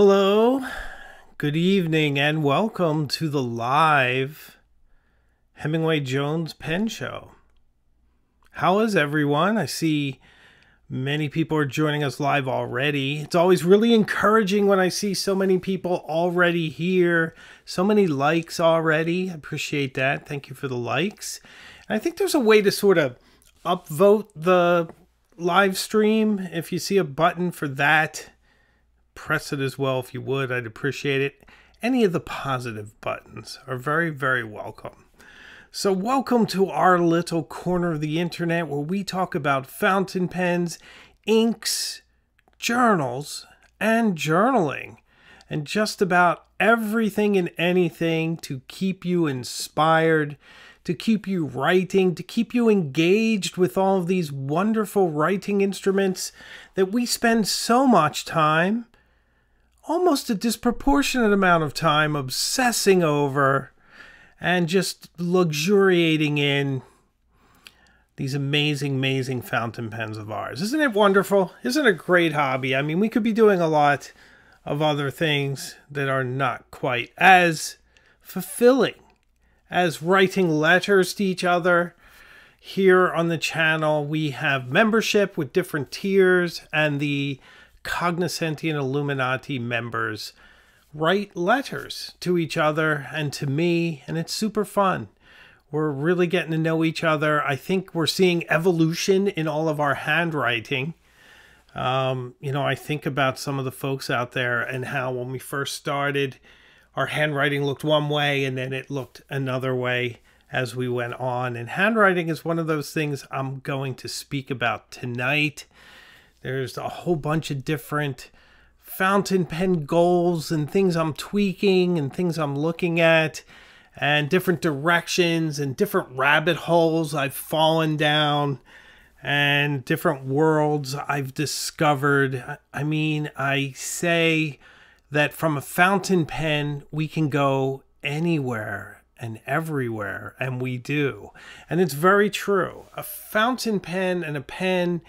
Hello, good evening, and welcome to the live Hemingway Jones Pen Show. How is everyone? I see many people are joining us live already. It's always really encouraging when I see so many people already here, so many likes already. I appreciate that. Thank you for the likes. I think there's a way to sort of upvote the live stream. If you see a button for that, press it as well if you would. I'd appreciate it. Any of the positive buttons are very, very welcome. So, welcome to our little corner of the internet where we talk about fountain pens, inks, journals, and journaling, and just about everything and anything to keep you inspired, to keep you writing, to keep you engaged with all of these wonderful writing instruments that we spend so much time almost a disproportionate amount of time obsessing over and just luxuriating in these amazing, amazing fountain pens of ours. Isn't it wonderful? Isn't it a great hobby? I mean, we could be doing a lot of other things that are not quite as fulfilling as writing letters to each other. Here on the channel, we have membership with different tiers and the Cognoscenti and Illuminati members write letters to each other and to me, and it's super fun. We're really getting to know each other. I think we're seeing evolution in all of our handwriting. Um, you know, I think about some of the folks out there and how when we first started, our handwriting looked one way and then it looked another way as we went on. And handwriting is one of those things I'm going to speak about tonight. There's a whole bunch of different fountain pen goals and things I'm tweaking and things I'm looking at and different directions and different rabbit holes I've fallen down and different worlds I've discovered. I mean, I say that from a fountain pen, we can go anywhere and everywhere, and we do. And it's very true. A fountain pen and a pen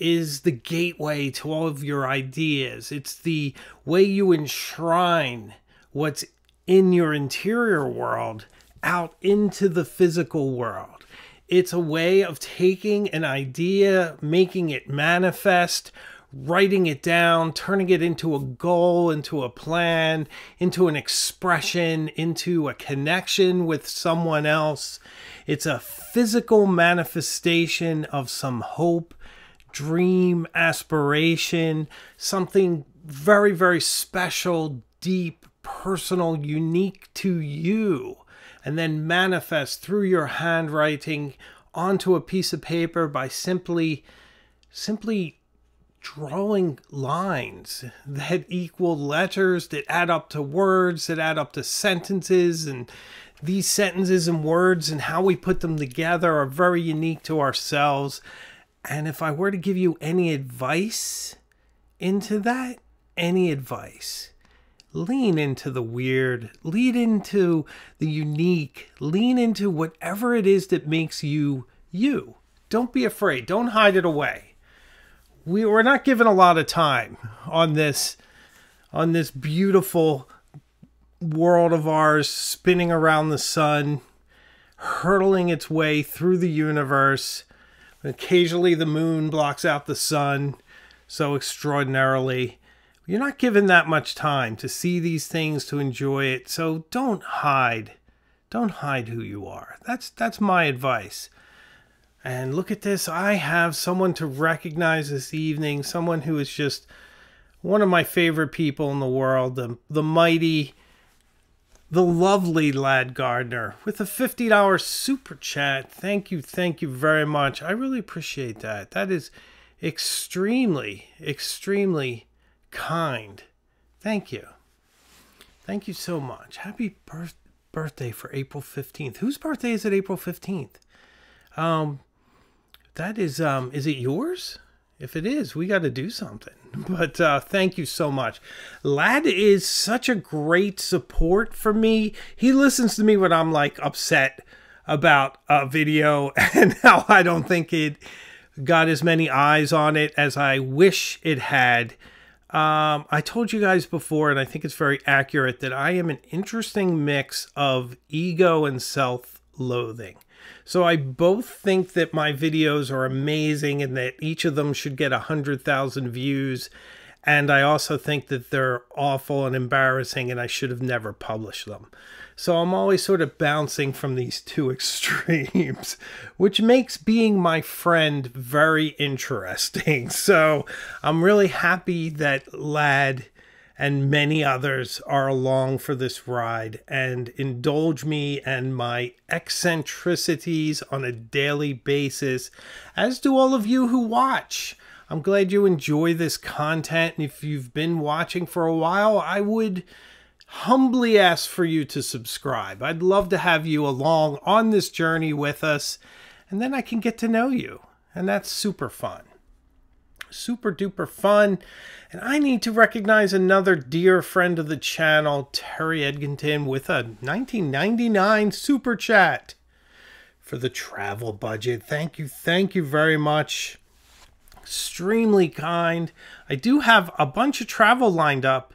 is the gateway to all of your ideas. It's the way you enshrine what's in your interior world out into the physical world. It's a way of taking an idea, making it manifest, writing it down, turning it into a goal, into a plan, into an expression, into a connection with someone else. It's a physical manifestation of some hope dream, aspiration, something very, very special, deep, personal, unique to you, and then manifest through your handwriting onto a piece of paper by simply, simply drawing lines that equal letters that add up to words that add up to sentences and these sentences and words and how we put them together are very unique to ourselves and if I were to give you any advice into that, any advice, lean into the weird, lean into the unique, lean into whatever it is that makes you you. Don't be afraid, don't hide it away. We, we're not given a lot of time on this on this beautiful world of ours spinning around the sun, hurtling its way through the universe Occasionally, the moon blocks out the sun so extraordinarily. You're not given that much time to see these things, to enjoy it. So don't hide. Don't hide who you are. That's that's my advice. And look at this. I have someone to recognize this evening, someone who is just one of my favorite people in the world, the, the mighty the lovely Lad Gardner with a $50 super chat. Thank you, thank you very much. I really appreciate that. That is extremely, extremely kind. Thank you. Thank you so much. Happy birth- birthday for April 15th. Whose birthday is it April 15th? Um that is um is it yours? If it is, we got to do something. But uh, thank you so much. Lad is such a great support for me. He listens to me when I'm like upset about a video and how I don't think it got as many eyes on it as I wish it had. Um, I told you guys before, and I think it's very accurate, that I am an interesting mix of ego and self loathing. So I both think that my videos are amazing and that each of them should get a 100,000 views. And I also think that they're awful and embarrassing and I should have never published them. So I'm always sort of bouncing from these two extremes, which makes being my friend very interesting. So I'm really happy that Lad and many others are along for this ride and indulge me and my eccentricities on a daily basis, as do all of you who watch. I'm glad you enjoy this content. And if you've been watching for a while, I would humbly ask for you to subscribe. I'd love to have you along on this journey with us, and then I can get to know you. And that's super fun. Super duper fun. And I need to recognize another dear friend of the channel, Terry Edgington, with a 1999 super chat for the travel budget. Thank you. Thank you very much. Extremely kind. I do have a bunch of travel lined up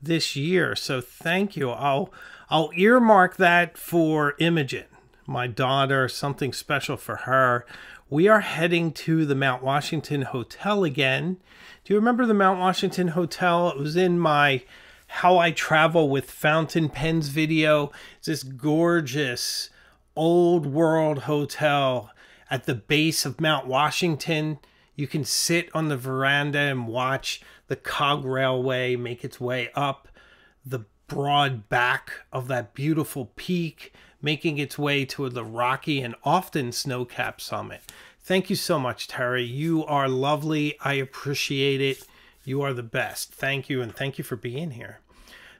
this year. So thank you. I'll I'll earmark that for Imogen, my daughter, something special for her. We are heading to the Mount Washington Hotel again. Do you remember the Mount Washington Hotel? It was in my How I Travel with Fountain Pens video. It's this gorgeous old world hotel at the base of Mount Washington. You can sit on the veranda and watch the cog railway make its way up the broad back of that beautiful peak, making its way to the rocky and often snow-capped summit. Thank you so much, Terry. You are lovely. I appreciate it. You are the best. Thank you, and thank you for being here.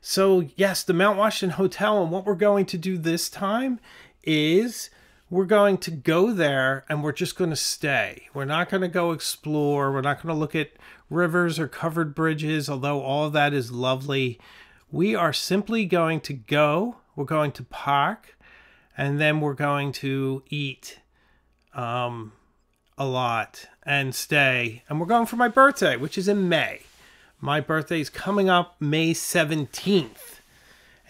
So, yes, the Mount Washington Hotel, and what we're going to do this time is we're going to go there and we're just going to stay. We're not going to go explore. We're not going to look at rivers or covered bridges, although all that is lovely. We are simply going to go, we're going to park, and then we're going to eat um, a lot and stay. And we're going for my birthday, which is in May. My birthday is coming up May 17th.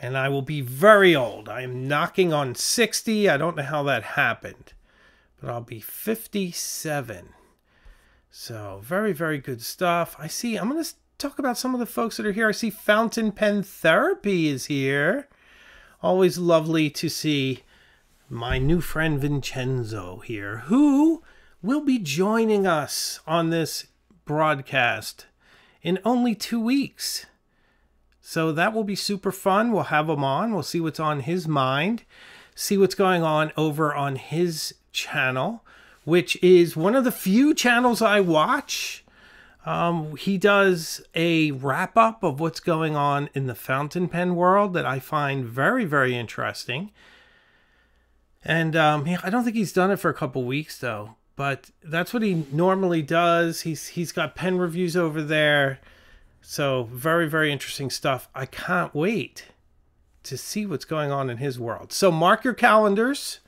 And I will be very old. I am knocking on 60. I don't know how that happened, but I'll be 57. So, very, very good stuff. I see, I'm going to talk about some of the folks that are here. I see Fountain Pen Therapy is here. Always lovely to see my new friend Vincenzo here, who will be joining us on this broadcast in only two weeks. So that will be super fun. We'll have him on. We'll see what's on his mind, see what's going on over on his channel which is one of the few channels I watch. Um, he does a wrap up of what's going on in the fountain pen world that I find very, very interesting. And um, I don't think he's done it for a couple weeks though, but that's what he normally does. He's he's got pen reviews over there, so very, very interesting stuff. I can't wait to see what's going on in his world. So mark your calendars.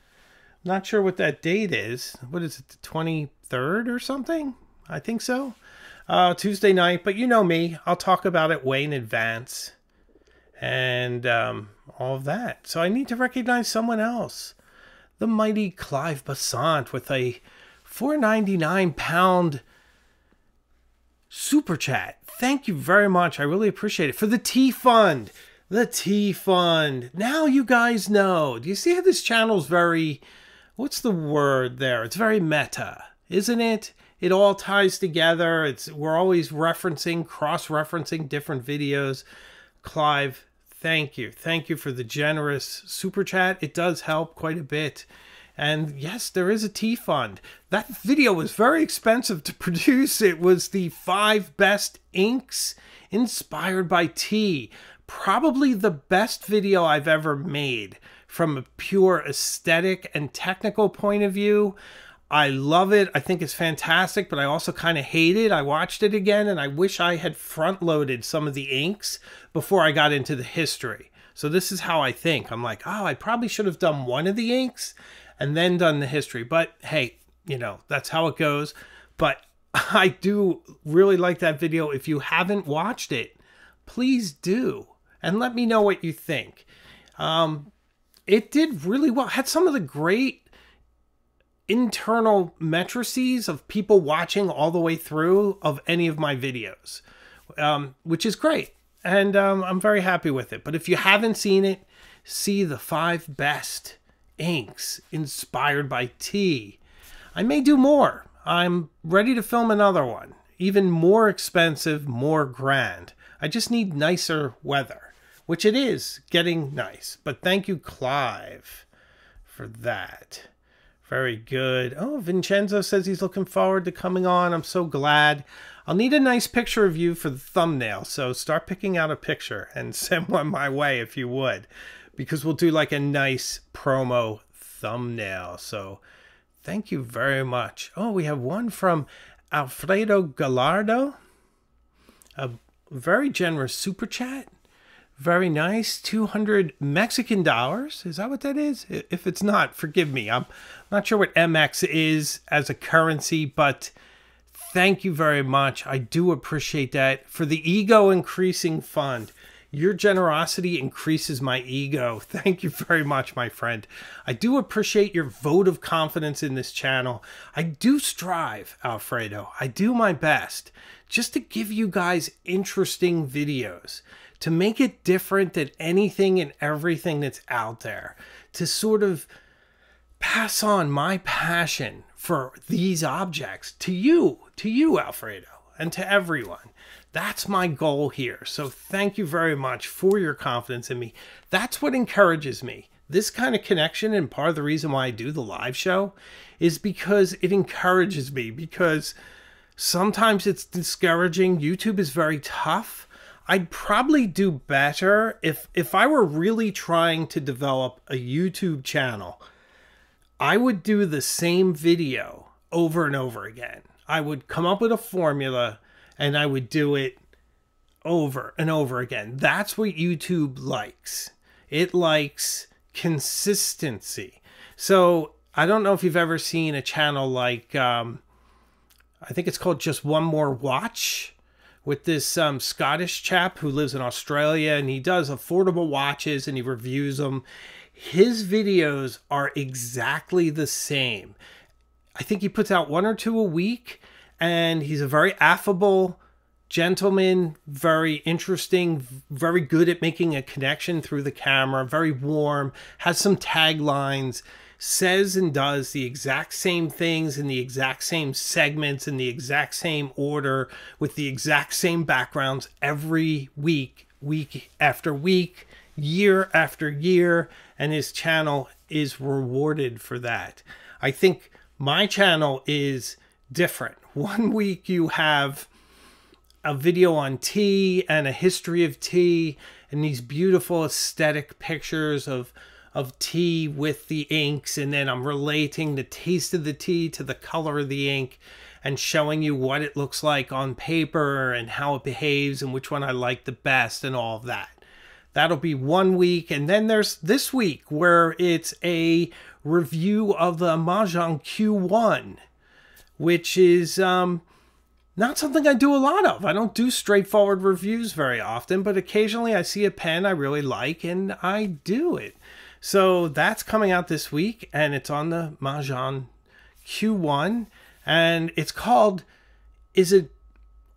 Not sure what that date is. What is it, the 23rd or something? I think so. Uh, Tuesday night, but you know me. I'll talk about it way in advance and um, all of that. So I need to recognize someone else. The mighty Clive Bassant with a 499 pound super chat. Thank you very much. I really appreciate it. For the T Fund. The T Fund. Now you guys know. Do you see how this channel's very what's the word there? It's very meta, isn't it? It all ties together. It's we're always referencing, cross-referencing different videos. Clive, thank you. Thank you for the generous super chat. It does help quite a bit. And yes, there is a T fund. That video was very expensive to produce. It was the five best inks inspired by tea. Probably the best video I've ever made from a pure aesthetic and technical point of view. I love it. I think it's fantastic, but I also kind of hate it. I watched it again and I wish I had front loaded some of the inks before I got into the history. So this is how I think. I'm like, oh, I probably should have done one of the inks and then done the history. But hey, you know, that's how it goes. But I do really like that video. If you haven't watched it, please do. And let me know what you think. Um, it did really well. Had some of the great internal matrices of people watching all the way through of any of my videos, um, which is great. And um, I'm very happy with it. But if you haven't seen it, see the five best inks inspired by tea. I may do more. I'm ready to film another one. Even more expensive, more grand. I just need nicer weather, which it is getting nice. But thank you, Clive, for that. Very good. Oh, Vincenzo says he's looking forward to coming on. I'm so glad. I'll need a nice picture of you for the thumbnail, so start picking out a picture and send one my way if you would, because we'll do like a nice promo thumbnail. So thank you very much. Oh, we have one from Alfredo Gallardo, a very generous super chat. Very nice. 200 Mexican dollars. Is that what that is? If it's not, forgive me. I'm not sure what MX is as a currency, but thank you very much. I do appreciate that. For the Ego Increasing Fund, your generosity increases my ego. Thank you very much, my friend. I do appreciate your vote of confidence in this channel. I do strive, Alfredo. I do my best just to give you guys interesting videos to make it different than anything and everything that's out there, to sort of pass on my passion for these objects to you, to you, Alfredo, and to everyone. That's my goal here. So thank you very much for your confidence in me. That's what encourages me. This kind of connection, and part of the reason why I do the live show, is because it encourages me. Because sometimes it's discouraging. YouTube is very tough I'd probably do better if if I were really trying to develop a YouTube channel. I would do the same video over and over again. I would come up with a formula and I would do it over and over again. That's what YouTube likes. It likes consistency. So I don't know if you've ever seen a channel like, um, I think it's called Just One More Watch with this um, Scottish chap who lives in Australia and he does affordable watches and he reviews them. His videos are exactly the same. I think he puts out one or two a week and he's a very affable gentleman, very interesting, very good at making a connection through the camera, very warm, has some taglines says and does the exact same things in the exact same segments in the exact same order with the exact same backgrounds every week, week after week, year after year, and his channel is rewarded for that. I think my channel is different. One week you have a video on tea and a history of tea and these beautiful aesthetic pictures of of tea with the inks and then I'm relating the taste of the tea to the color of the ink and showing you what it looks like on paper and how it behaves and which one I like the best and all of that. That'll be one week. And then there's this week where it's a review of the Majohn Q1, which is um, not something I do a lot of. I don't do straightforward reviews very often, but occasionally I see a pen I really like and I do it. So that's coming out this week, and it's on the Majohn Q1, and it's called Is It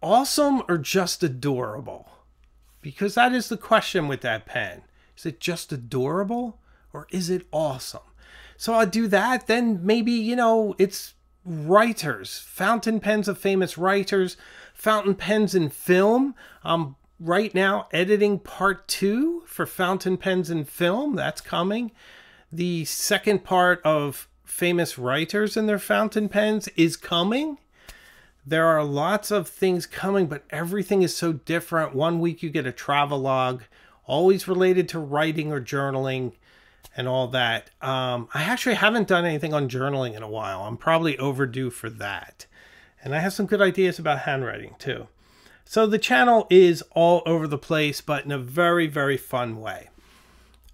Awesome or Just Adorable? Because that is the question with that pen. Is it just adorable or is it awesome? So I'll do that. Then maybe, you know, it's writers, fountain pens of famous writers, fountain pens in film. I'm right now editing part two for Fountain Pens and Film. That's coming. The second part of famous writers and their fountain pens is coming. There are lots of things coming, but everything is so different. One week you get a travel log, always related to writing or journaling and all that. Um, I actually haven't done anything on journaling in a while. I'm probably overdue for that. And I have some good ideas about handwriting too. So the channel is all over the place, but in a very, very fun way.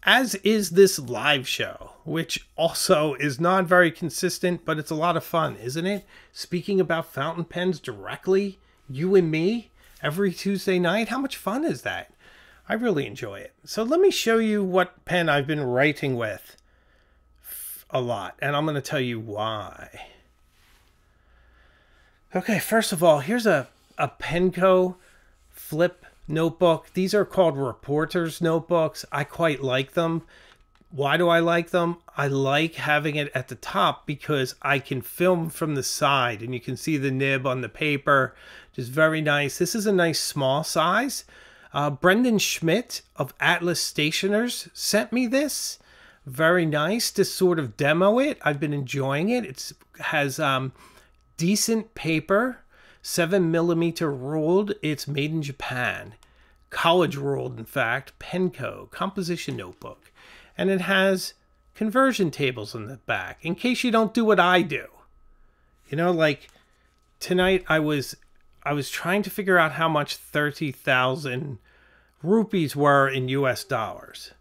As is this live show. which also is not very consistent, but it's a lot of fun, isn't it? Speaking about fountain pens directly, you and me, every Tuesday night. How much fun is that? I really enjoy it. So let me show you what pen I've been writing with a lot, and I'm going to tell you why. Okay, first of all, here's a, a Penco flip notebook. These are called reporters notebooks. I quite like them. Why do I like them? I like having it at the top because I can film from the side and you can see the nib on the paper. Just very nice. This is a nice small size. Uh, Brendan Schmidt of Atlas Stationers sent me this. Very nice to sort of demo it. I've been enjoying it. It has um, decent paper, seven millimeter ruled. It's made in Japan, college ruled, in fact. Penco composition notebook, and it has conversion tables in the back in case you don't do what I do. You know, like tonight I was I was trying to figure out how much 30,000 rupees were in US dollars.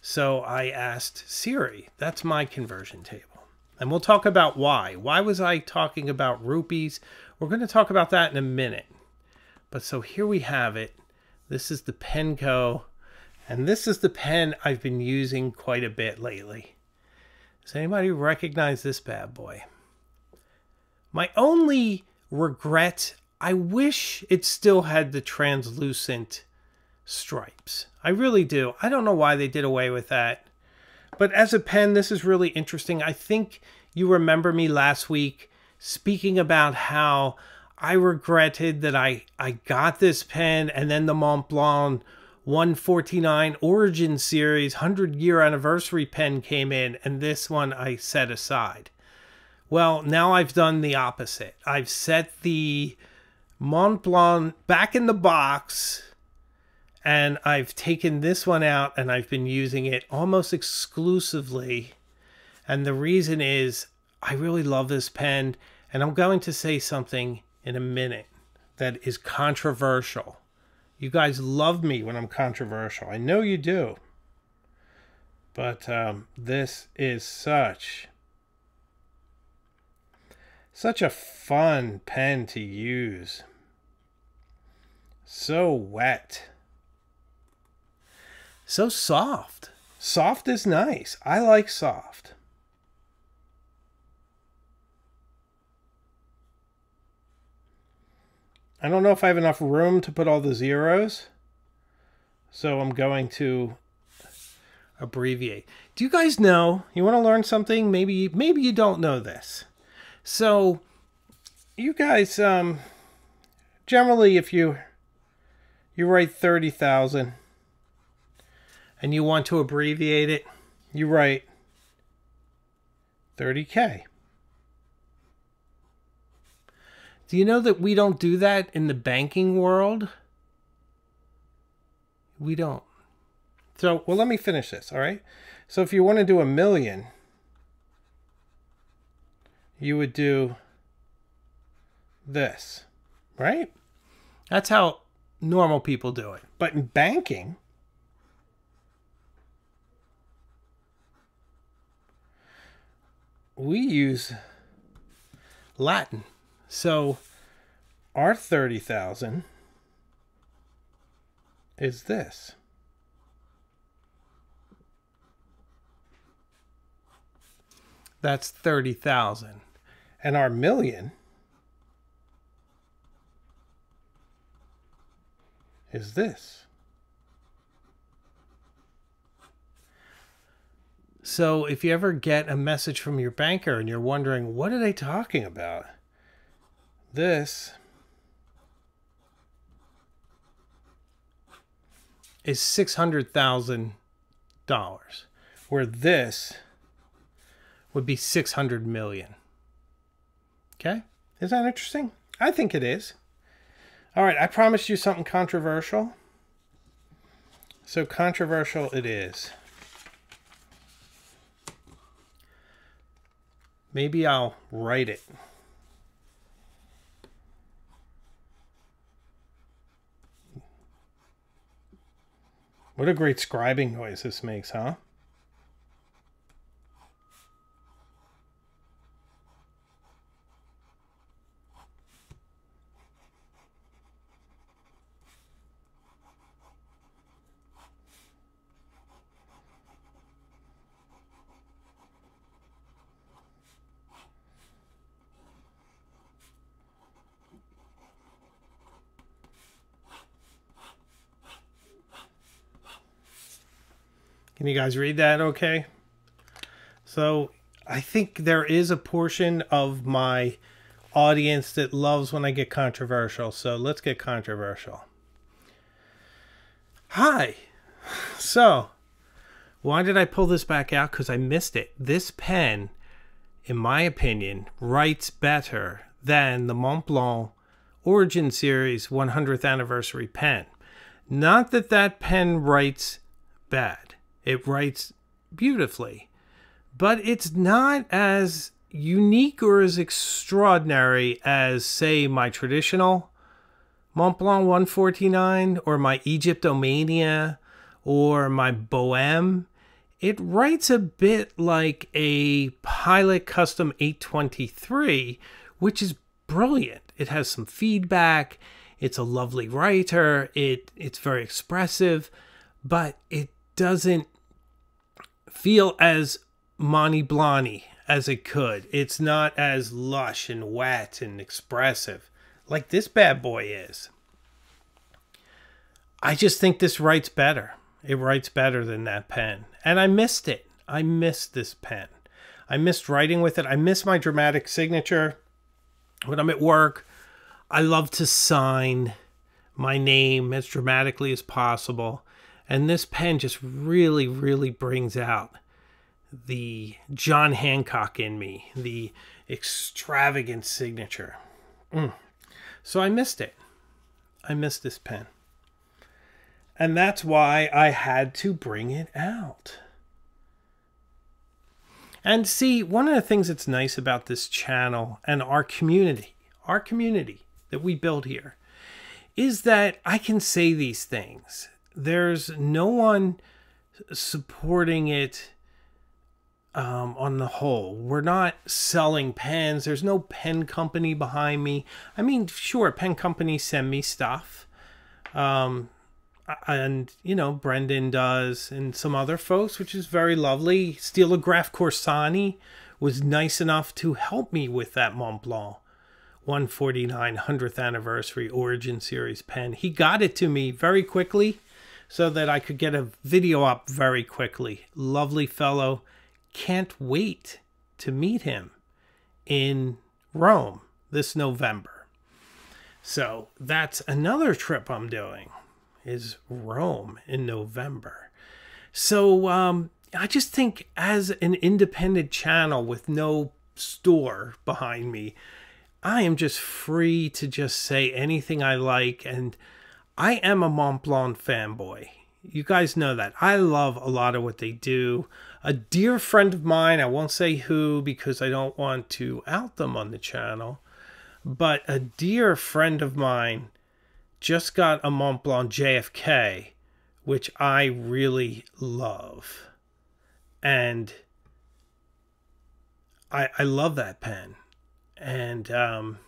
So I asked Siri, that's my conversion table. And we'll talk about why. Why was I talking about rupees? We're going to talk about that in a minute. But so here we have it. This is the Penco. And this is the pen I've been using quite a bit lately. Does anybody recognize this bad boy? My only regret I wish it still had the translucent stripes. I really do. I don't know why they did away with that. But as a pen, this is really interesting. I think you remember me last week speaking about how I regretted that I, I got this pen and then the Montblanc 149 Origin Series 100 year anniversary pen came in and this one I set aside. Well, now I've done the opposite. I've set the Montblanc back in the box and I've taken this one out and I've been using it almost exclusively. And the reason is I really love this pen and I'm going to say something in a minute that is controversial. You guys love me when I'm controversial. I know you do. But um, this is such such a fun pen to use. So wet. So soft. Soft is nice. I like soft. I don't know if I have enough room to put all the zeros. So I'm going to abbreviate. Do you guys know? You want to learn something? Maybe maybe you don't know this. So you guys um generally if you you write 30,000 and you want to abbreviate it, you write 30k. Do you know that we don't do that in the banking world? We don't. So, well, let me finish this, all right? So, if you want to do a million, you would do this, right? That's how normal people do it. But in banking, we use Latin. So our 30,000 is this. That's 30,000. And our million is this. So if you ever get a message from your banker and you're wondering, what are they talking about? This is $600,000, where this would be 600 million. Okay? Is that interesting? I think it is. All right, I promised you something controversial. So controversial it is. Maybe I'll write it. What a great scribing noise this makes, huh? Can you guys read that okay? So I think there is a portion of my audience that loves when I get controversial. So let's get controversial. Hi. So, why did I pull this back out? Because I missed it. This pen, in my opinion, writes better than the Montblanc Origin Series 100th Anniversary pen. Not that that pen writes bad, it writes beautifully, but it's not as unique or as extraordinary as, say, my traditional Montblanc 149 or my Egyptomania or my Bohème. It writes a bit like a Pilot Custom 823, which is brilliant. It has some feedback. It's a lovely writer. It it's very expressive, but it doesn't feel as Monty Blani as it could. It's not as lush and wet and expressive like this bad boy is. I just think this writes better. It writes better than that pen. And I missed it. I missed this pen. I missed writing with it. I miss my dramatic signature when I'm at work. I love to sign my name as dramatically as possible. And this pen just really, really brings out the John Hancock in me, the extravagant signature. Mm. So I missed it. I missed this pen. And that's why I had to bring it out. And see, one of the things that's nice about this channel and our community, our community that we build here, is that I can say these things. There's no one supporting it um, on the whole. We're not selling pens. There's no pen company behind me. I mean, sure, pen companies send me stuff. Um, and, you know, Brendan does, and some other folks, which is very lovely. Stilograph Corsani was nice enough to help me with that Montblanc 149 100th anniversary Origin Series pen. He got it to me very quickly so that I could get a video up very quickly. Lovely fellow can't wait to meet him in Rome this November. So that's another trip I'm doing is Rome in November. So um, I just think as an independent channel with no store behind me, I am just free to just say anything I like. And I am a Montblanc fanboy. You guys know that. I love a lot of what they do a dear friend of mine, I won't say who because I don't want to out them on the channel, but a dear friend of mine just got a Montblanc JFK, which I really love. And I, I love that pen. And um,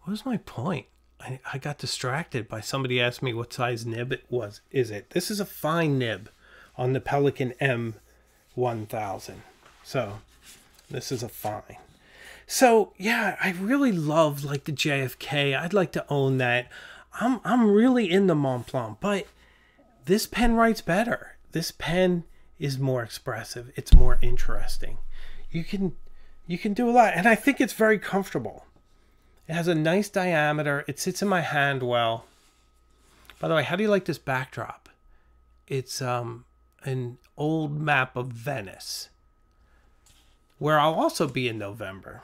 what was my point? I, I got distracted by somebody asked me what size nib it was. Is it? This is a fine nib on the Pelikan M 1000. So this is a fine. So yeah, I really love like the JFK. I'd like to own that. I'm I'm really in the Montblanc, but this pen writes better. This pen is more expressive. It's more interesting. You can you can do a lot, and I think it's very comfortable. It has a nice diameter. It sits in my hand well. By the way, how do you like this backdrop? It's um an old map of Venice, where I'll also be in November.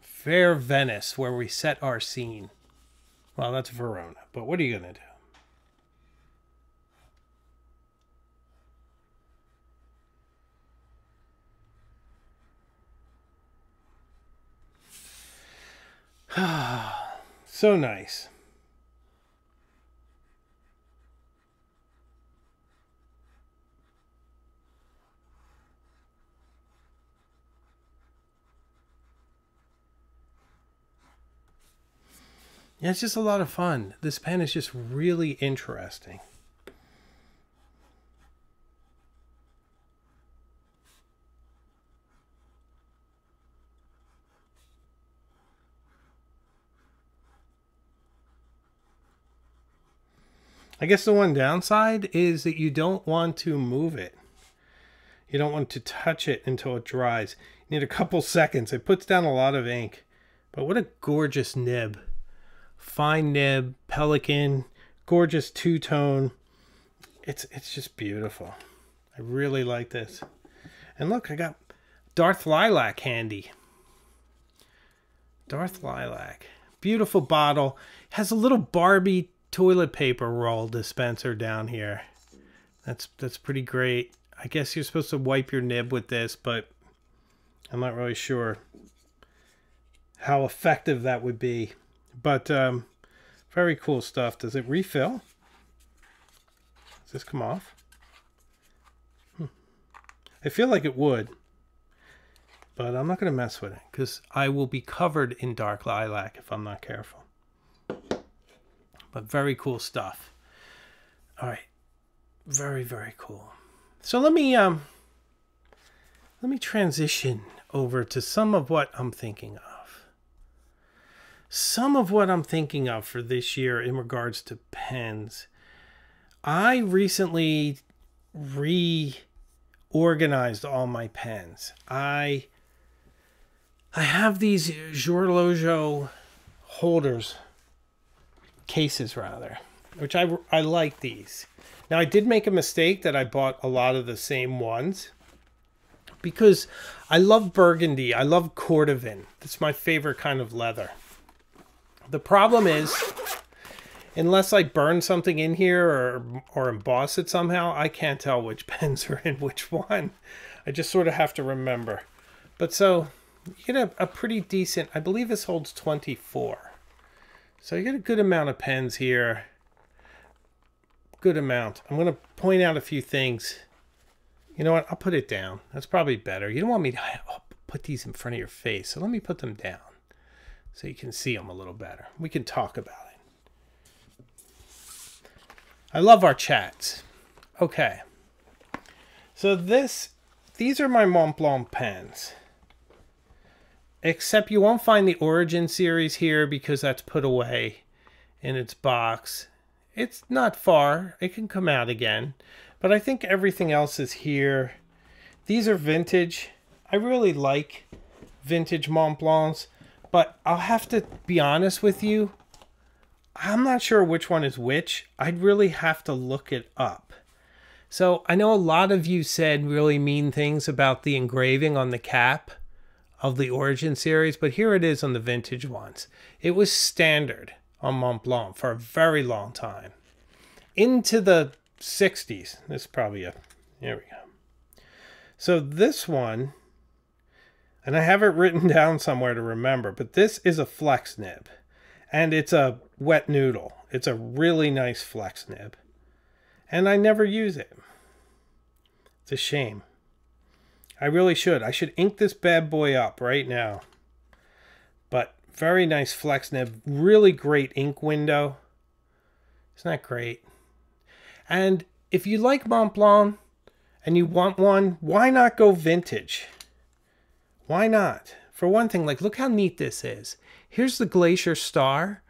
Fair Venice, where we set our scene. Well, that's Verona, but what are you going to do? so nice. Yeah, it's just a lot of fun. This pen is just really interesting. I guess the one downside is that you don't want to move it. You don't want to touch it until it dries. You need a couple seconds. It puts down a lot of ink. But what a gorgeous nib. Fine nib, Pelikan, gorgeous two-tone. It's it's just beautiful. I really like this. And look, I got Darth Lilac handy. Darth Lilac. Beautiful bottle. Has a little Barbie toilet paper roll dispenser down here. That's that's pretty great. I guess you're supposed to wipe your nib with this, but I'm not really sure how effective that would be. But um, very cool stuff. Does it refill? Does this come off? Hmm. I feel like it would. But I'm not going to mess with it because I will be covered in dark lilac if I'm not careful. But very cool stuff. All right. Very, very cool. So let me um let me transition over to some of what I'm thinking of. Some of what I'm thinking of for this year in regards to pens. I recently reorganized all my pens. I I have these Jorlojo holders, cases rather, which I, I like these. Now I did make a mistake that I bought a lot of the same ones because I love burgundy. I love cordovan. That's my favorite kind of leather. The problem is, unless I burn something in here or, or emboss it somehow, I can't tell which pens are in which one. I just sort of have to remember. But so you get a, a pretty decent, I believe this holds 24. So you get a good amount of pens here. Good amount. I'm going to point out a few things. You know what? I'll put it down. That's probably better. You don't want me to oh, put these in front of your face. So let me put them down so you can see them a little better. We can talk about it. I love our chats. Okay. So this, these are my Montblanc pens. Except you won't find the Origin series here because that's put away in its box. It's not far. It can come out again. But I think everything else is here. These are vintage. I really like vintage Montblancs. But I'll have to be honest with you. I'm not sure which one is which. I'd really have to look it up. So I know a lot of you said really mean things about the engraving on the cap of the Origin series, but here it is on the vintage ones. It was standard on Montblanc for a very long time. Into the 60s. This is probably a, there we go. So this one, and I have it written down somewhere to remember, but this is a flex nib. And it's a wet noodle. It's a really nice flex nib. And I never use it. It's a shame. I really should. I should ink this bad boy up right now. But very nice flex nib. Really great ink window. Isn't that great? And if you like Montblanc and you want one, why not go vintage? Why not? For one thing, like, look how neat this is. Here's the Glacier Star,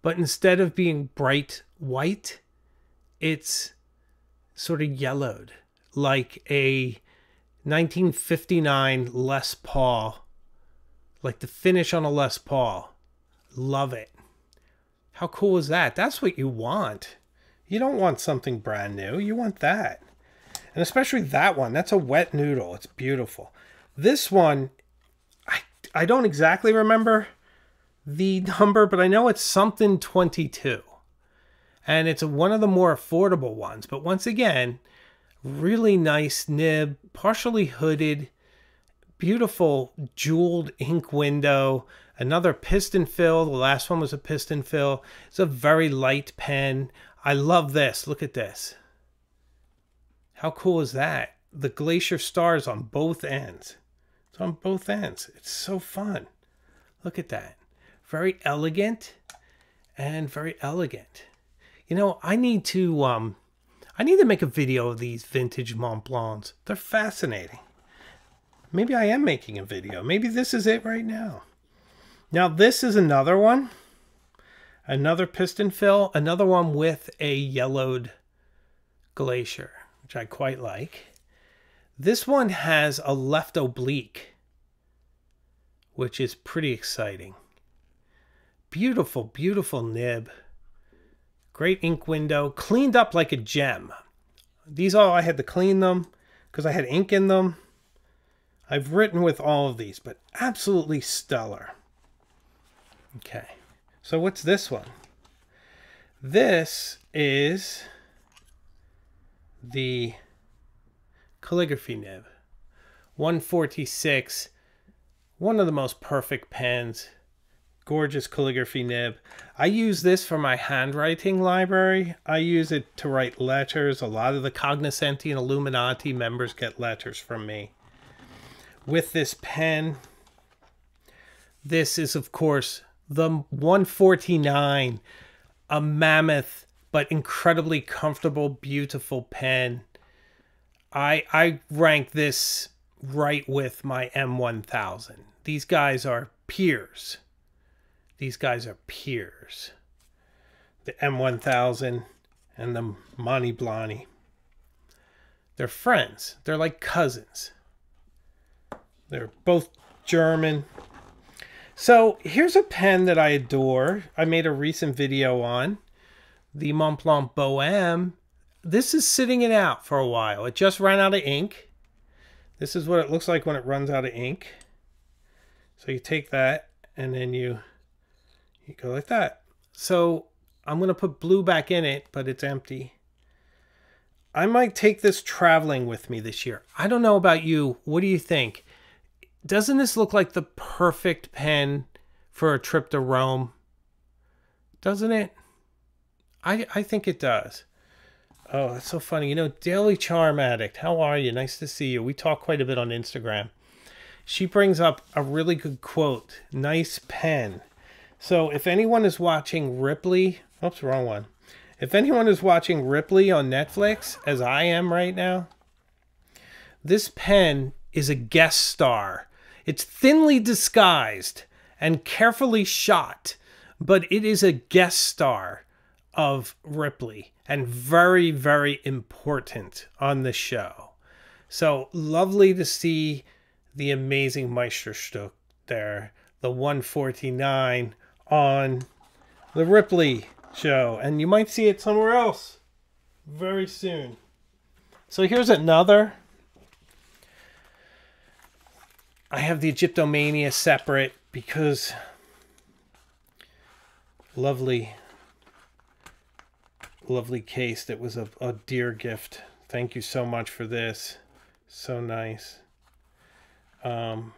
but instead of being bright white, it's sort of yellowed like a 1959 Les Paul. Like the finish on a Les Paul. Love it. How cool is that? That's what you want. You don't want something brand new. You want that. And especially that one. That's a wet noodle. It's beautiful. This one, I, I don't exactly remember the number, but I know it's something 22. And it's one of the more affordable ones. But once again, really nice nib, partially hooded, beautiful jeweled ink window, another piston fill. The last one was a piston fill. It's a very light pen. I love this. Look at this. How cool is that? The glacier stars on both ends. It's on both ends. It's so fun. Look at that. Very elegant and very elegant. You know, I need to um I need to make a video of these vintage Montblancs. They're fascinating. Maybe I am making a video. Maybe this is it right now. Now, this is another one. Another piston fill, another one with a yellowed glacier, which I quite like. This one has a left oblique, which is pretty exciting. Beautiful, beautiful nib. Great ink window, cleaned up like a gem. These all, I had to clean them because I had ink in them. I've written with all of these, but absolutely stellar. Okay, so what's this one? This is the calligraphy nib. 146, one of the most perfect pens. Gorgeous calligraphy nib. I use this for my handwriting library. I use it to write letters. A lot of the Cognoscenti and Illuminati members get letters from me with this pen. This is, of course, the 149, a mammoth but incredibly comfortable, beautiful pen. I I rank this right with my M1000. These guys are peers. These guys are peers. The M1000 and the Monty Blani. They're friends. They're like cousins. They're both German. So here's a pen that I adore. I made a recent video on the Montblanc Bohème. This is sitting it out for a while. It just ran out of ink. This is what it looks like when it runs out of ink. So you take that and then you you go like that. So I'm going to put blue back in it, but it's empty. I might take this traveling with me this year. I don't know about you. What do you think? doesn't this look like the perfect pen for a trip to Rome? Doesn't it? I I think it does. Oh, that's so funny. You know, Daily Charm Addict, how are you? Nice to see you. We talk quite a bit on Instagram. She brings up a really good quote. Nice pen. So if anyone is watching Ripley, oops, wrong one. If anyone is watching Ripley on Netflix, as I am right now, this pen is a guest star it's thinly disguised and carefully shot, but it is a guest star of Ripley and very, very important on the show. So lovely to see the amazing Meisterstück there, the 149 on the Ripley show. And you might see it somewhere else very soon. So here's another I have the Egyptomania separate because lovely, lovely case that was a, a dear gift. Thank you so much for this. So nice. Um,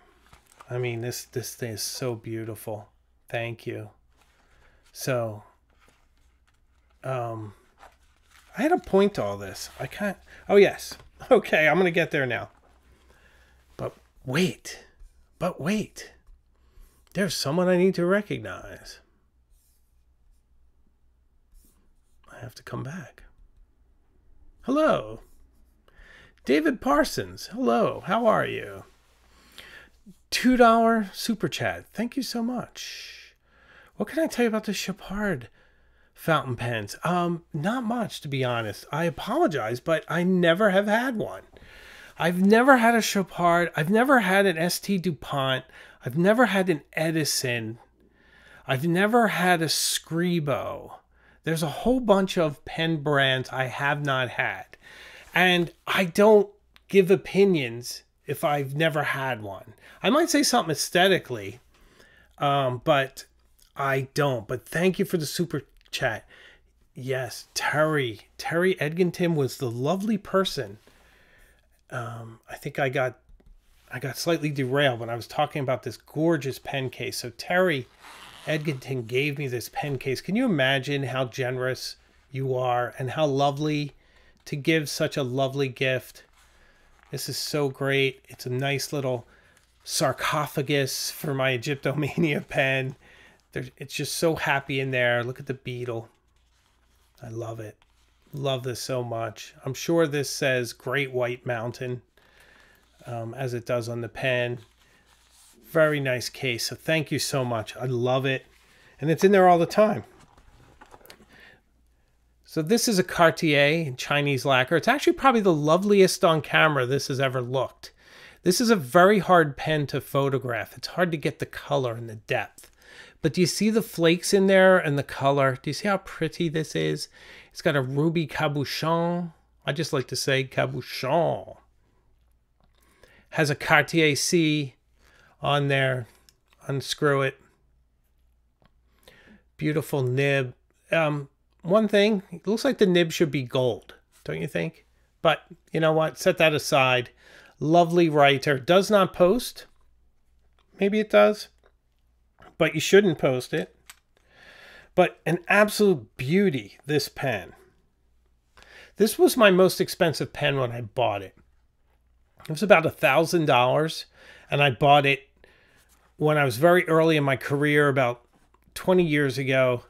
I mean, this, this thing is so beautiful. Thank you. So, um, I had a point to all this. I can't. Oh, yes. Okay, I'm going to get there now. But wait. But wait, there's someone I need to recognize. I have to come back. Hello. David Parsons. Hello. How are you? $2 super chat. Thank you so much. What can I tell you about the Chopard fountain pens? Um, not much to be honest. I apologize, but I never have had one. I've never had a Chopard. I've never had an ST DuPont. I've never had an Edison. I've never had a Scribo. There's a whole bunch of pen brands I have not had. And I don't give opinions if I've never had one. I might say something aesthetically, um, but I don't. But thank you for the super chat. Yes, Terry. Terry Edginton was the lovely person um, I think I got I got slightly derailed when I was talking about this gorgeous pen case. So Terry Edginton gave me this pen case. Can you imagine how generous you are and how lovely to give such a lovely gift? This is so great. It's a nice little sarcophagus for my Egyptomania pen. There's, it's just so happy in there. Look at the beetle. I love it. Love this so much. I'm sure this says Great White Mountain um, as it does on the pen. Very nice case. So thank you so much. I love it. And it's in there all the time. So this is a Cartier Chinese lacquer. It's actually probably the loveliest on camera this has ever looked. This is a very hard pen to photograph. It's hard to get the color and the depth. But do you see the flakes in there and the color? Do you see how pretty this is? It's got a ruby cabochon. I just like to say cabochon. Has a Cartier C on there. Unscrew it. Beautiful nib. Um, one thing, it looks like the nib should be gold, don't you think? But you know what? Set that aside. Lovely writer. Does not post. Maybe it does. But you shouldn't post it. But an absolute beauty, this pen. This was my most expensive pen when I bought it. It was about a thousand dollars, and I bought it when I was very early in my career, about 20 years ago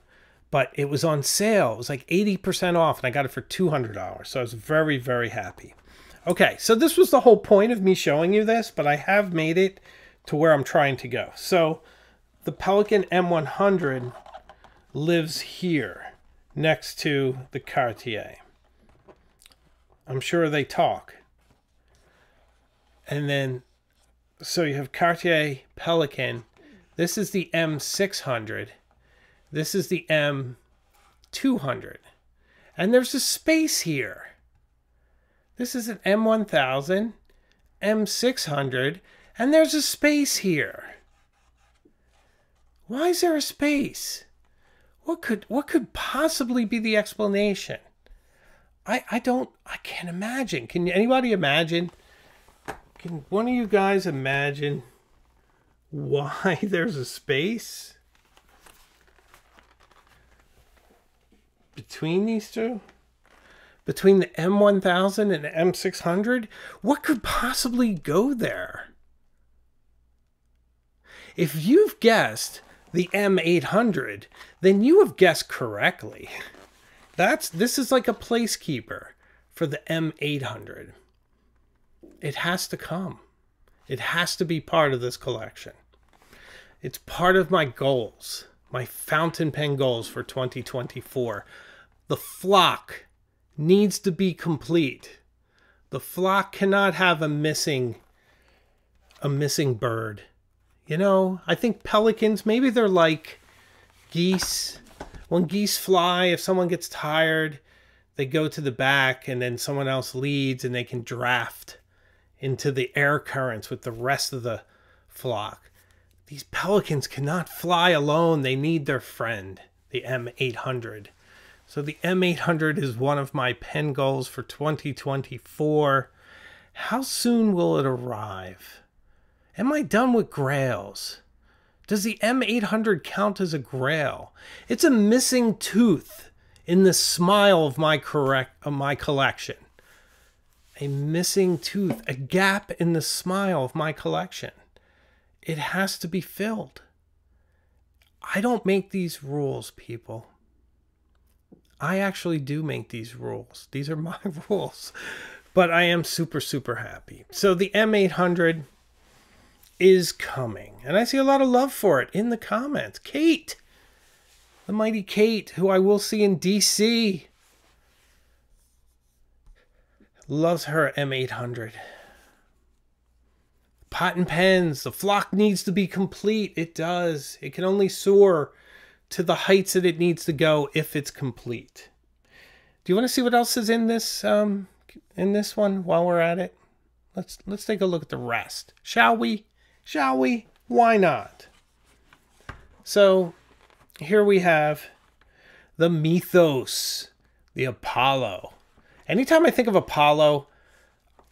but it was on sale. It was like 80% off, and I got it for $200. So I was very, very happy. Okay, so this was the whole point of me showing you this, but I have made it to where I'm trying to go. So the Pelikan M100 lives here next to the Cartier. I'm sure they talk. And then, so you have Cartier Pelikan. This is the M600 this is the M200. And there's a space here. This is an M1000, M600, and there's a space here. Why is there a space? What could what could possibly be the explanation? I I don't I can't imagine. Can anybody imagine? Can one of you guys imagine why there's a space? between these two? Between the M1000 and the M600? What could possibly go there? If you've guessed the M800, then you have guessed correctly. That's this is like a placekeeper for the M800. It has to come. It has to be part of this collection. It's part of my goals, my fountain pen goals for 2024 the flock needs to be complete. The flock cannot have a missing a missing bird. You know, I think pelicans maybe they're like geese. When geese fly, if someone gets tired, they go to the back and then someone else leads and they can draft into the air currents with the rest of the flock. These pelicans cannot fly alone. They need their friend, the M800. So the M800 is one of my pen goals for 2024. How soon will it arrive? Am I done with grails? Does the M800 count as a grail? It's a missing tooth in the smile of my correct of my collection. A missing tooth, a gap in the smile of my collection. It has to be filled. I don't make these rules, people. I actually do make these rules. These are my rules. But I am super, super happy. So the M800 is coming. And I see a lot of love for it in the comments. Kate, the mighty Kate, who I will see in DC, loves her M800. Pot and pens, the flock needs to be complete. It does. It can only soar to the heights that it needs to go if it's complete. Do you want to see what else is in this um, in this one while we're at it? Let's let's take a look at the rest. Shall we? Shall we? Why not? So here we have the mythos, the Apollo. Anytime I think of Apollo,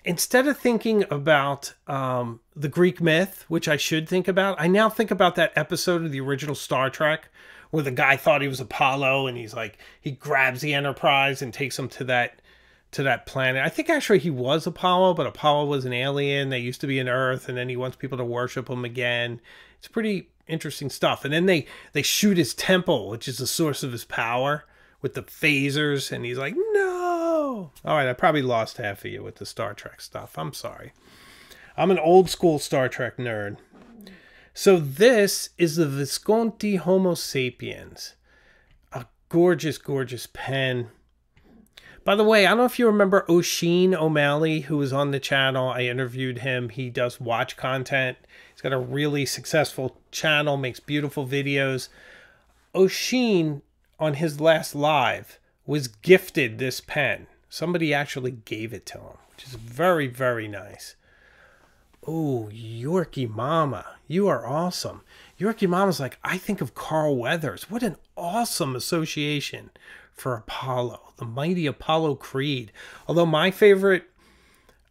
instead of thinking about um, the Greek myth, which I should think about, I now think about that episode of the original Star Trek where the guy thought he was Apollo and he's like he grabs the Enterprise and takes him to that to that planet. I think actually he was Apollo, but Apollo was an alien. They used to be an Earth, and then he wants people to worship him again. It's pretty interesting stuff. And then they they shoot his temple, which is the source of his power, with the phasers, and he's like, "No!" All right, I probably lost half of you with the Star Trek stuff. I'm sorry. I'm an old school Star Trek nerd. So this is the Visconti Homo sapiens. A gorgeous, gorgeous pen. By the way, I don't know if you remember O'Sheen O'Malley, who was on the channel. I interviewed him. He does watch content. He's got a really successful channel, makes beautiful videos. O'Sheen, on his last live, was gifted this pen. Somebody actually gave it to him, which is very, very nice. Oh, Yorkie Mama, you are awesome. Yorkie Mama's like, I think of Carl Weathers. What an awesome association for Apollo, the mighty Apollo Creed. Although my favorite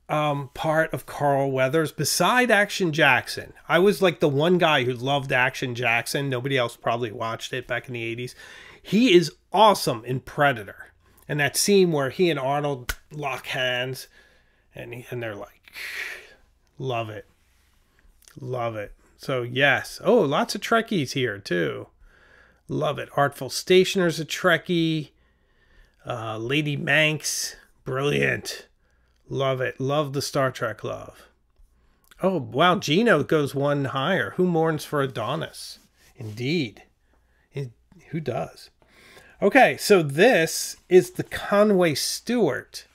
um, part of Carl Weathers, beside Action Jackson, I was like the one guy who loved Action Jackson. Nobody else probably watched it back in the 80s. He is awesome in Predator. And that scene where he and Arnold lock hands and, he, and they're like, love it. Love it. So, yes. Oh, lots of Trekkies here, too. Love it. Artful Stationer's a Trekkie. Uh, Lady Manx, brilliant. Love it. Love the Star Trek love. Oh, wow. Gino goes one higher. Who mourns for Adonis? Indeed. Who does? Okay, so this is the Conway Stewart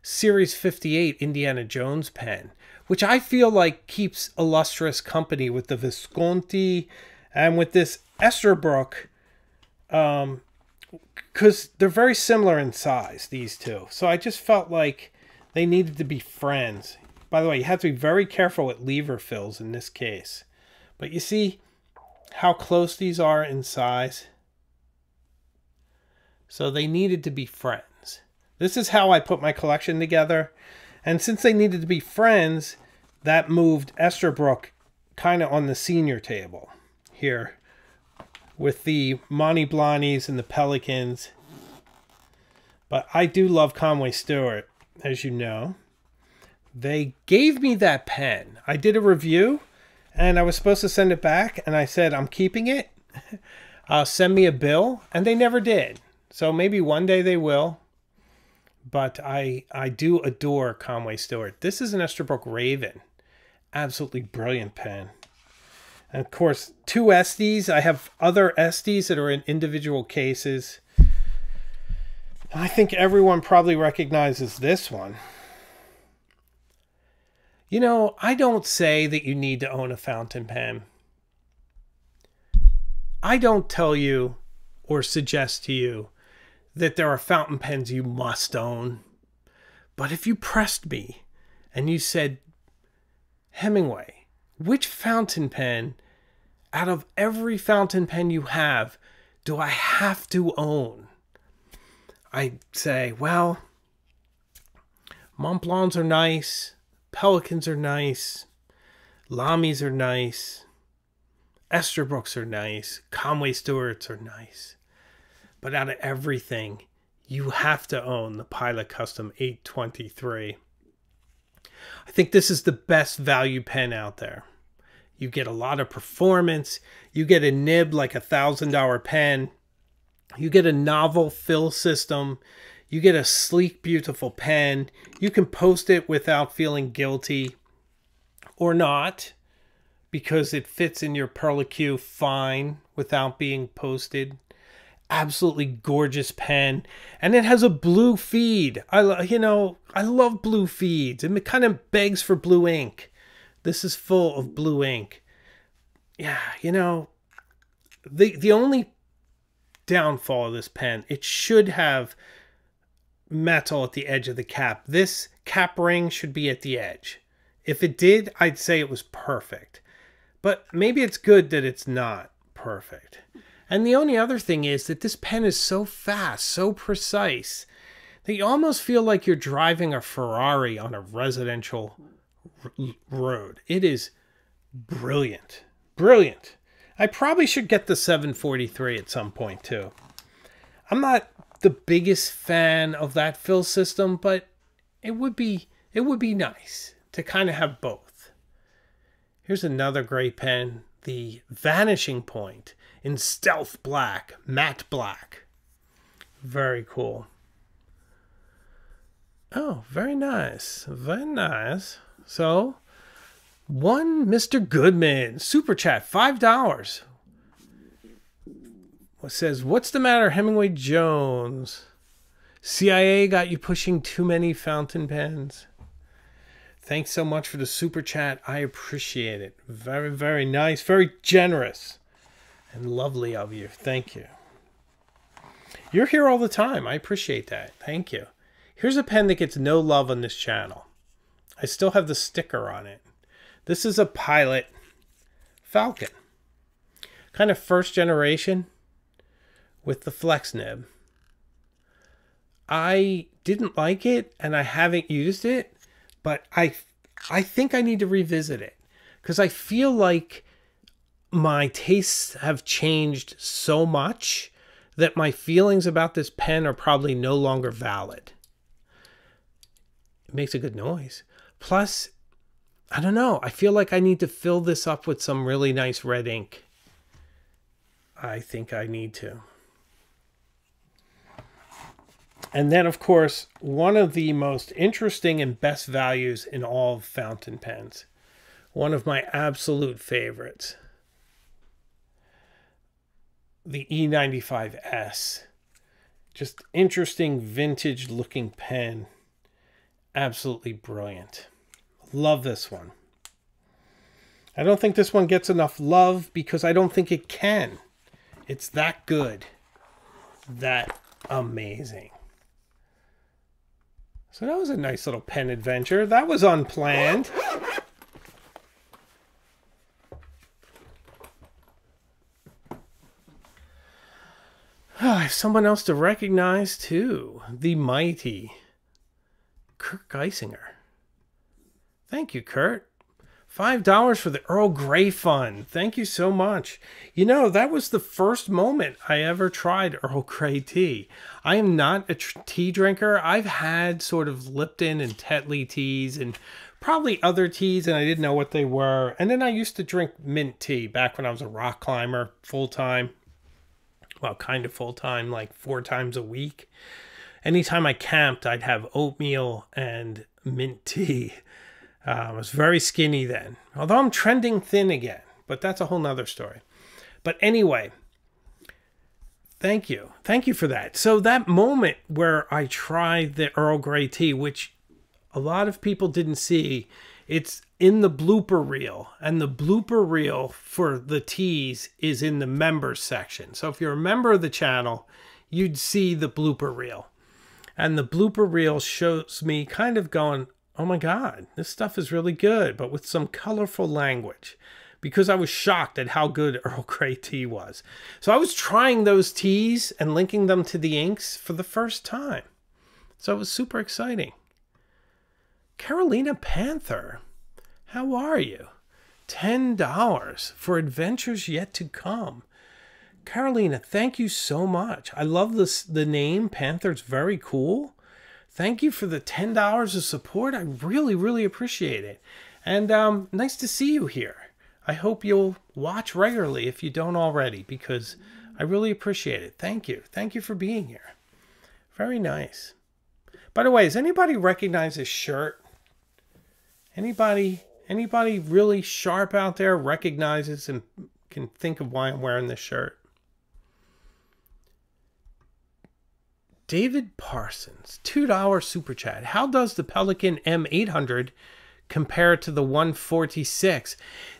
Series 58 Indiana Jones pen, which I feel like keeps illustrious company with the Visconti and with this Esterbrook um, because they're very similar in size, these two. So I just felt like they needed to be friends. By the way, you have to be very careful with lever fills in this case. But you see how close these are in size? So they needed to be friends. This is how I put my collection together. And since they needed to be friends, that moved Esterbrook kind of on the senior table here with the Monty Blahnies and the Pelikans. But I do love Conway Stewart, as you know. They gave me that pen. I did a review and I was supposed to send it back, and I said, I'm keeping it. uh, send me a bill, and they never did. So maybe one day they will. But I I do adore Conway Stewart. This is an Esterbrook Raven. Absolutely brilliant pen. And of course, two Estes. I have other Estes that are in individual cases. I think everyone probably recognizes this one. You know, I don't say that you need to own a fountain pen. I don't tell you or suggest to you that there are fountain pens you must own. But if you pressed me and you said, Hemingway, which fountain pen out of every fountain pen you have do I have to own? I say, well, Montblancs are nice, Pelikans are nice, Lamys are nice, Esterbrook's are nice, Conway Stewart's are nice. But out of everything, you have to own the Pilot Custom 823. I think this is the best value pen out there. You get a lot of performance. You get a nib like a thousand dollar pen. You get a novel fill system. You get a sleek, beautiful pen. You can post it without feeling guilty or not because it fits in your Perlicue fine without being posted absolutely gorgeous pen and it has a blue feed. I you know i love blue feeds and it kind of begs for blue ink. This is full of blue ink. Yeah you know the the only downfall of this pen it should have metal at the edge of the cap. This cap ring should be at the edge. If it did i'd say it was perfect. But maybe it's good that it's not perfect and the only other thing is that this pen is so fast, so precise, that you almost feel like you're driving a Ferrari on a residential road. It is brilliant. Brilliant. I probably should get the 743 at some point too. I'm not the biggest fan of that fill system, but it would be it would be nice to kind of have both. Here's another great pen, the Vanishing Point in stealth black, matte black. Very cool. Oh, very nice. Very nice. So, one Mr. Goodman, super chat, $5. What says, What's the matter, Hemingway Jones? CIA got you pushing too many fountain pens. Thanks so much for the super chat. I appreciate it. Very, very nice. Very generous and lovely of you. Thank you. You're here all the time. I appreciate that. Thank you. Here's a pen that gets no love on this channel. I still have the sticker on it. This is a Pilot Falcon. Kind of first generation with the flex nib. I didn't like it and I haven't used it but I I think I need to revisit it because I feel like my tastes have changed so much that my feelings about this pen are probably no longer valid. It makes a good noise. Plus, I don't know. I feel like I need to fill this up with some really nice red ink. I think I need to. And then, of course, one of the most interesting and best values in all fountain pens. One of my absolute favorites. The E95S. Just interesting vintage looking pen. Absolutely brilliant. Love this one. I don't think this one gets enough love because I don't think it can. It's that good. That amazing. So that was a nice little pen adventure. That was unplanned. I have someone else to recognize too. The mighty Kurt Geisinger. Thank you, Kurt. $5 for the Earl Grey Fund. Thank you so much. You know, that was the first moment I ever tried Earl Grey tea. I am not a tea drinker. I've had sort of Lipton and Tetley teas and probably other teas, and I didn't know what they were. And then I used to drink mint tea back when I was a rock climber full time. Well, kind of full time, like four times a week. Anytime I camped, I'd have oatmeal and mint tea. Uh, I was very skinny then, although I'm trending thin again, but that's a whole nother story. But anyway, thank you. Thank you for that. So, that moment where I tried the Earl Grey tea, which a lot of people didn't see, it's in the blooper reel, and the blooper reel for the teas is in the members section. So, if you're a member of the channel, you'd see the blooper reel. And the blooper reel shows me kind of going, oh my God, this stuff is really good, but with some colorful language because I was shocked at how good Earl Grey tea was. So I was trying those teas and linking them to the inks for the first time. So it was super exciting. Carolina Panther, how are you? $10 for adventures yet to come. Carolina, thank you so much. I love this the name Panther's very cool thank you for the $10 of support. I really, really appreciate it. And um, nice to see you here. I hope you'll watch regularly if you don't already, because I really appreciate it. Thank you. Thank you for being here. Very nice. By the way, does anybody recognize this shirt? Anybody anybody really sharp out there recognizes and can think of why I'm wearing this shirt? David Parsons, $2 super chat. How does the Pelikan M800 compare to the 146?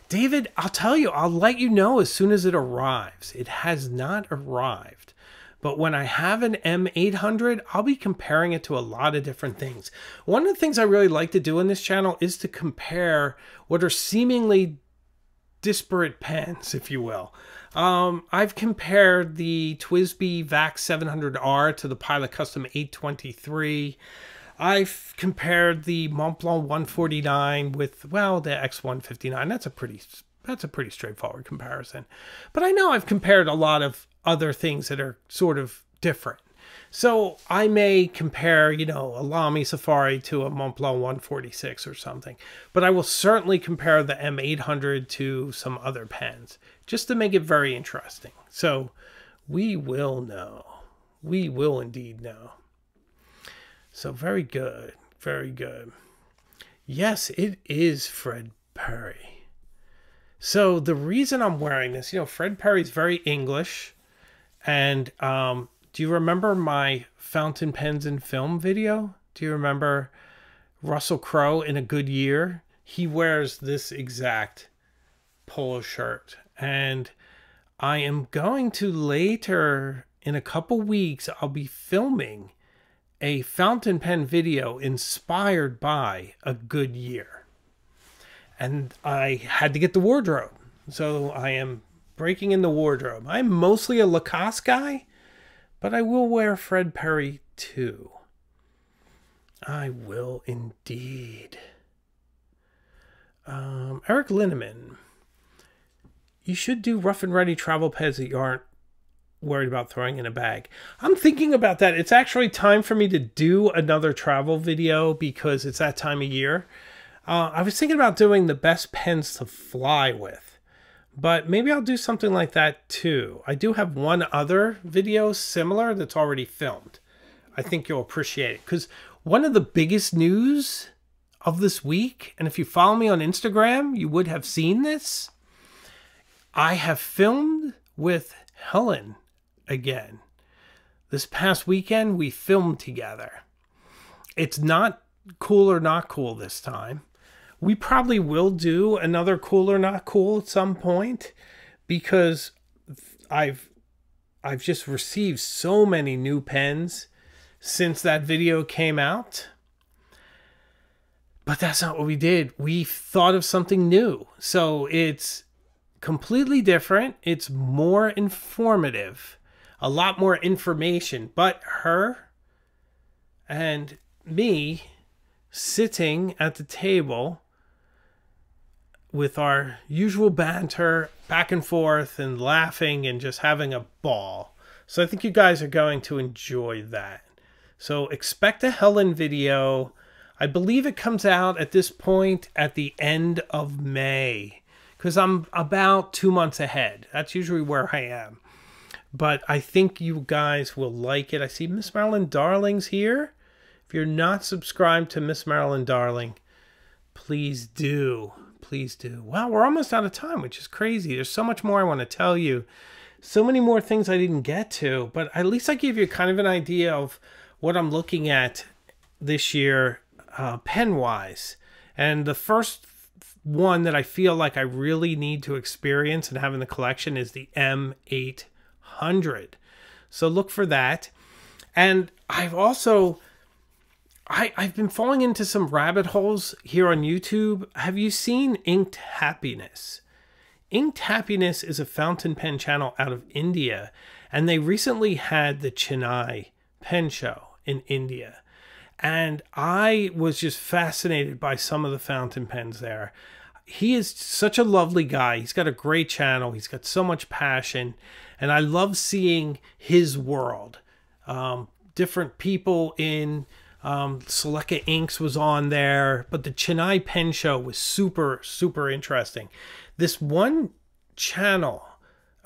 David, I'll tell you, I'll let you know as soon as it arrives. It has not arrived. But when I have an M800, I'll be comparing it to a lot of different things. One of the things I really like to do in this channel is to compare what are seemingly disparate pens, if you will. Um, I've compared the TWSBI VAC 700R to the Pilot Custom 823. I've compared the Montblanc 149 with well the X159. That's a pretty that's a pretty straightforward comparison. But I know I've compared a lot of other things that are sort of different. So I may compare, you know, a Lamy Safari to a Montblanc 146 or something, but I will certainly compare the M800 to some other pens just to make it very interesting. So we will know. We will indeed know. So very good. Very good. Yes, it is Fred Perry. So the reason I'm wearing this, you know, Fred Perry's very English and um, do you remember my fountain pens and film video? Do you remember Russell Crowe in a good year? He wears this exact polo shirt. And I am going to later in a couple weeks, I'll be filming a fountain pen video inspired by a good year. And I had to get the wardrobe. So I am breaking in the wardrobe. I'm mostly a Lacoste guy, but I will wear Fred Perry too. I will indeed. Um, Eric Linneman. You should do rough and ready travel pads that you aren't worried about throwing in a bag. I'm thinking about that. It's actually time for me to do another travel video because it's that time of year. Uh, I was thinking about doing the best pens to fly with, but maybe I'll do something like that too. I do have one other video similar that's already filmed. I think you'll appreciate it because one of the biggest news of this week, and if you follow me on Instagram, you would have seen this. I have filmed with Helen again. This past weekend, we filmed together. It's not cool or not cool this time. We probably will do another cool or not cool at some point because I've I've just received so many new pens since that video came out. But that's not what we did. We thought of something new. So it's completely different. It's more informative a lot more information. But her and me sitting at the table with our usual banter back and forth and laughing and just having a ball. So I think you guys are going to enjoy that. So expect a Helen video. I believe it comes out at this point at the end of May because I'm about two months ahead. That's usually where I am. But I think you guys will like it. I see Miss Marilyn Darling's here. If you're not subscribed to Miss Marilyn Darling, please do. Please do. Wow, we're almost out of time, which is crazy. There's so much more I want to tell you. So many more things I didn't get to, but at least I gave you kind of an idea of what I'm looking at this year, uh, pen wise. And the first one that I feel like I really need to experience and have in the collection is the M8 100. So look for that. And I've also I, I've been falling into some rabbit holes here on YouTube. Have you seen Inked Happiness? Inked Happiness is a fountain pen channel out of India, and they recently had the Chennai pen show in India. And I was just fascinated by some of the fountain pens there. He is such a lovely guy. He's got a great channel. He's got so much passion and I love seeing his world. Um, different people in um, Seleka Inks was on there, but the Chennai Pen Show was super, super interesting. This one channel,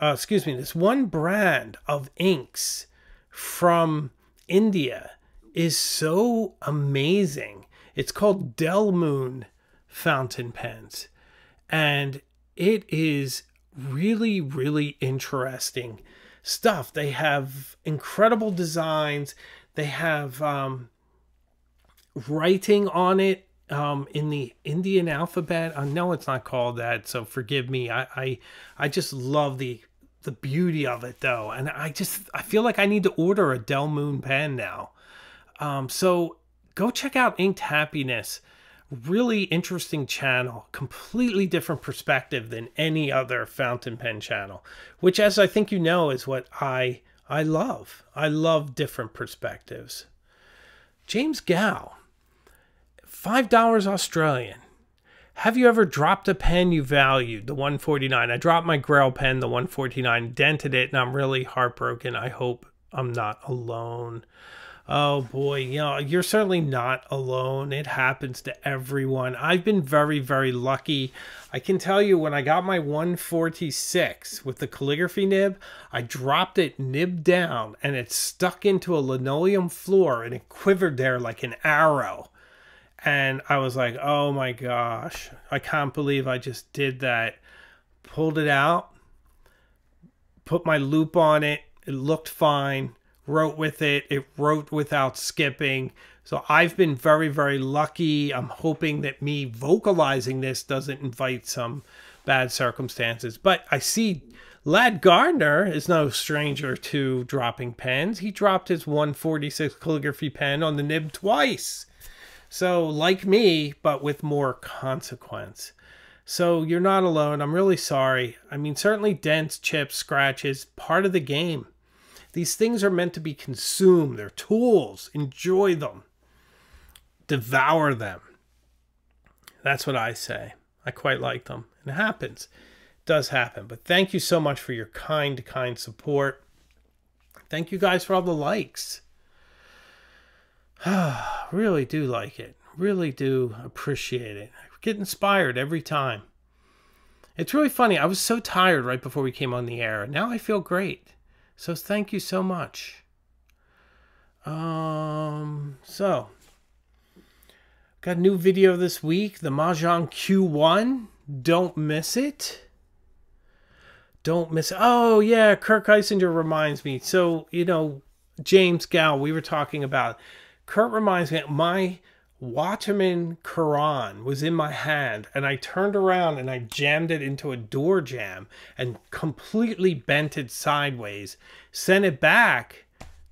uh, excuse me, this one brand of inks from India is so amazing. It's called Del Moon Fountain Pens, and it is really, really interesting stuff. They have incredible designs. They have um, writing on it um, in the Indian alphabet. I know it's not called that, so forgive me. I, I, I just love the the beauty of it though, and I just I feel like I need to order a Del Moon pen now. Um, so go check out Inked Happiness really interesting channel, completely different perspective than any other fountain pen channel, which as I think you know is what I I love. I love different perspectives. James Gow, $5 Australian. Have you ever dropped a pen you valued, the 149? I dropped my Grail pen, the 149, dented it, and I'm really heartbroken. I hope I'm not alone. Oh boy, you know, you're certainly not alone. It happens to everyone. I've been very, very lucky. I can tell you when I got my 146 with the calligraphy nib, I dropped it nib down and it stuck into a linoleum floor and it quivered there like an arrow. And I was like, oh my gosh, I can't believe I just did that. Pulled it out, put my loop on it, it looked fine wrote with it. It wrote without skipping. So I've been very, very lucky. I'm hoping that me vocalizing this doesn't invite some bad circumstances. But I see Lad Gardner is no stranger to dropping pens. He dropped his 146 calligraphy pen on the nib twice. So, like me, but with more consequence. So, you're not alone. I'm really sorry. I mean, certainly dents, chips, scratches, part of the game. These things are meant to be consumed. They're tools. Enjoy them. Devour them. That's what I say. I quite like them. It happens. It does happen. But thank you so much for your kind, kind support. Thank you guys for all the likes. really do like it. Really do appreciate it. I get inspired every time. It's really funny. I was so tired right before we came on the air. Now I feel great. So thank you so much. Um, so got a new video this week, the Majohn Q1. Don't miss it. Don't miss. Oh yeah, Kurt Geisinger reminds me. So, you know, James Gow, we were talking about Kurt reminds me my Waterman Carène was in my hand and I turned around and I jammed it into a door jamb and completely bent it sideways, sent it back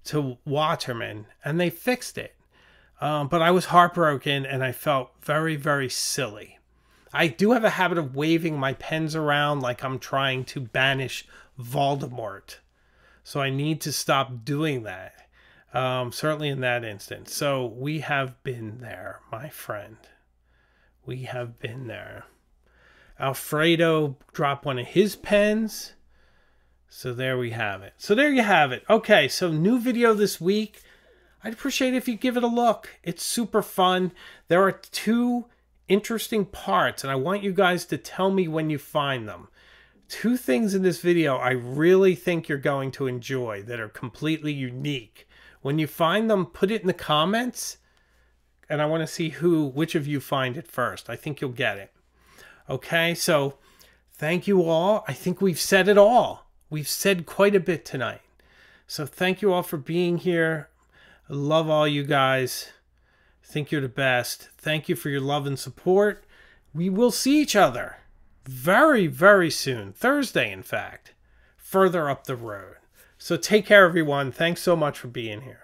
to Waterman and they fixed it. Um, but I was heartbroken and I felt very, very silly. I do have a habit of waving my pens around like I'm trying to banish Voldemort. So I need to stop doing that. Um, certainly in that instance. So we have been there, my friend. We have been there. Alfredo dropped one of his pens. So there we have it. So there you have it. Okay, so new video this week. I'd appreciate if you give it a look. It's super fun. There are two interesting parts, and I want you guys to tell me when you find them. Two things in this video I really think you're going to enjoy that are completely unique. When you find them, put it in the comments. And I want to see who, which of you find it first. I think you'll get it. Okay, so thank you all. I think we've said it all. We've said quite a bit tonight. So thank you all for being here. I love all you guys. Think you're the best. Thank you for your love and support. We will see each other very, very soon. Thursday, in fact, further up the road. So take care, everyone. Thanks so much for being here.